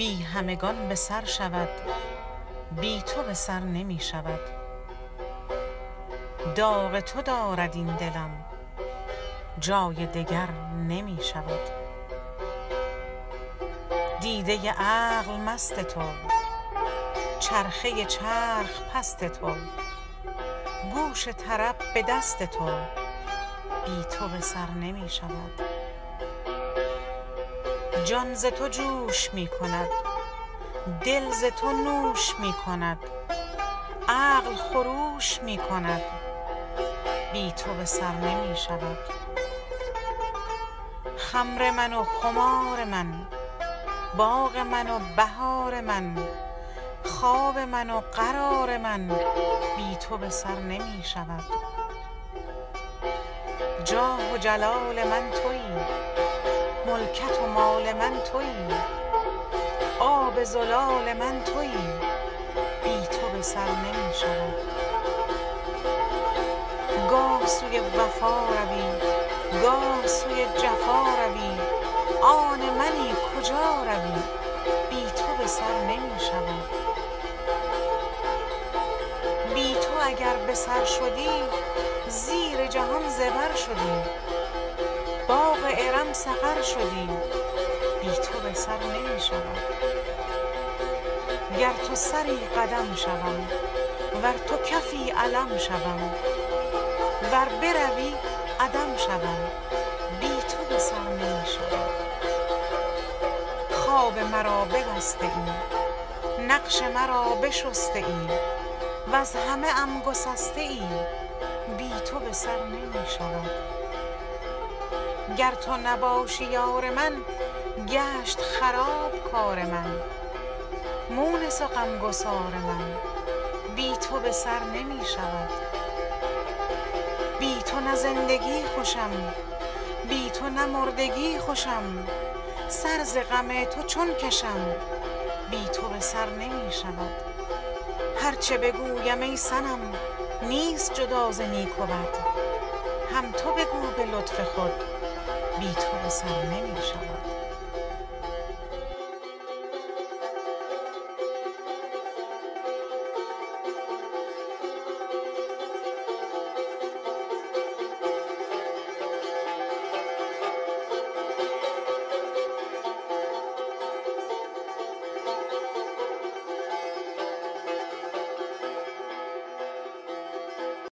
بی همگان به سر شود بی تو به سر نمی شود. داغ تو دارد این دلم جای دگر نمی شود. دیده عقل مست تو چرخه چرخ پست تو گوش طرب به دست تو بی تو به سر نمی شود. جان ز تو جوش می کند دل ز تو نوش می کند عقل خروش می کند بی تو به سر نمی شود خمر من و خمار من باغ من و بهار من خواب من و قرار من بی تو به سر نمی شود جاه و جلال من تویی. ملکت و مال من تویی آب زلال من تویی بی تو به سر نمی شود. گاه سوی وفا روی. گاه سوی جفا روی. آن منی کجا روی؟ بی تو به سر نمی شود. بی تو اگر به سر شدی زیر جهان زبر شدی. باغ ارم سقر شدی بی تو به سر نمی شود. گر تو سری قدم شوم ور تو کفی علم شوم ور بروی عدم شوم بی تو به سر نمی شود. خواب مرا ببسته ای نقش مرا بشسته ای وز همه ام گسسته ای بی تو به سر نمی شود. گر تو نباشی یار من گشت خراب کار من. مونس و غمگسار من بی تو به سر نمی شود. بی تو نه زندگی خوشم بی تو نه مردگی خوشم. سر ز غم تو چون کشم بی تو به سر نمی شود. هر چه بگویم ای صنم نیست جدا ز نیک هم تو بگو به لطف خود. بی تو به سر نمی شود